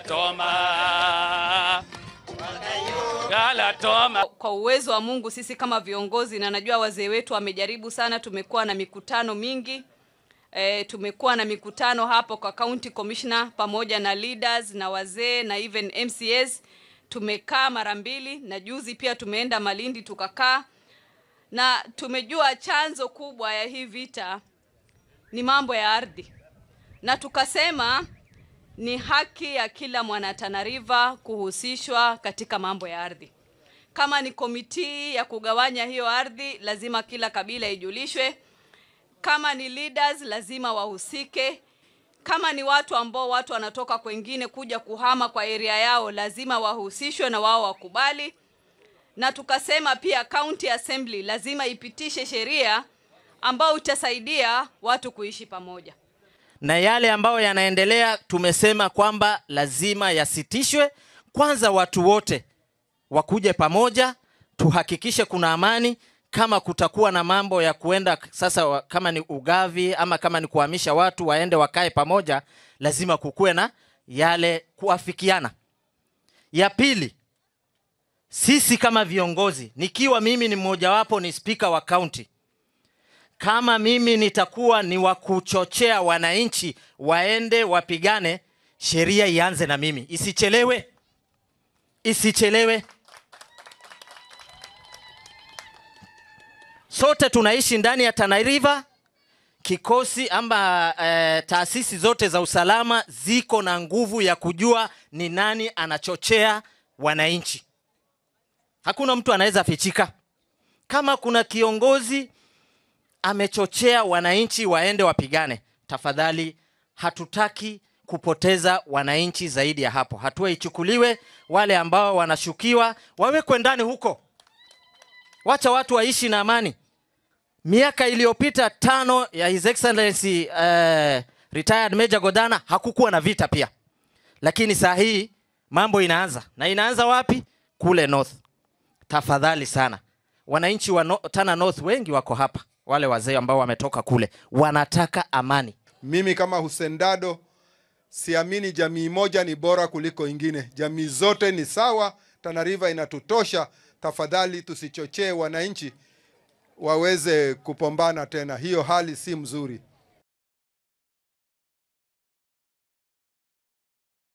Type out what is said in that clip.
galatoma. Galatoma. Kwa uwezo wa Mungu sisi kama viongozi, na najua wazee wetu wamejaribu sana, tumekuwa na mikutano mingi. E, tumekuwa na mikutano hapo kwa county commissioner pamoja na leaders na wazee na even MCAs tumekaa mara mbili, na juzi pia tumeenda Malindi tukakaa, na tumejua chanzo kubwa ya hii vita ni mambo ya ardhi, na tukasema ni haki ya kila mwanatanariva kuhusishwa katika mambo ya ardhi. Kama ni komiti ya kugawanya hiyo ardhi, lazima kila kabila ijulishwe. Kama ni leaders, lazima wahusike. Kama ni watu ambao watu wanatoka kwengine kuja kuhama kwa area yao, lazima wahusishwe na wao wakubali. Na tukasema pia county assembly lazima ipitishe sheria ambayo itasaidia watu kuishi pamoja. Na yale ambayo yanaendelea tumesema kwamba lazima yasitishwe. Kwanza watu wote wakuje pamoja tuhakikishe kuna amani. Kama kutakuwa na mambo ya kuenda sasa kama ni ugavi ama kama ni kuhamisha watu waende wakae pamoja lazima kukuwe na yale kuafikiana. Ya pili sisi kama viongozi nikiwa mimi ni mmojawapo ni spika wa kaunti kama mimi nitakuwa ni wa kuchochea wananchi waende wapigane, sheria ianze na mimi, isichelewe, isichelewe. Sote tunaishi ndani ya Tana River. Kikosi ama e, taasisi zote za usalama ziko na nguvu ya kujua ni nani anachochea wananchi. Hakuna mtu anaweza fichika. Kama kuna kiongozi amechochea wananchi waende wapigane. Tafadhali, hatutaki kupoteza wananchi zaidi ya hapo. Hatua ichukuliwe, wale ambao wanashukiwa wawekwe ndani huko, wacha watu waishi na amani. Miaka iliyopita tano ya His Excellency uh, retired Major Godana hakukuwa na vita pia, lakini saa hii mambo inaanza na inaanza wapi? Kule North. Tafadhali sana wananchi wa no, Tana North wengi wako hapa, wale wazee ambao wametoka kule wanataka amani. Mimi kama Hussein Dado siamini jamii moja ni bora kuliko ingine. Jamii zote ni sawa. Tana River inatutosha. Tafadhali tusichochee wananchi waweze kupombana tena, hiyo hali si mzuri.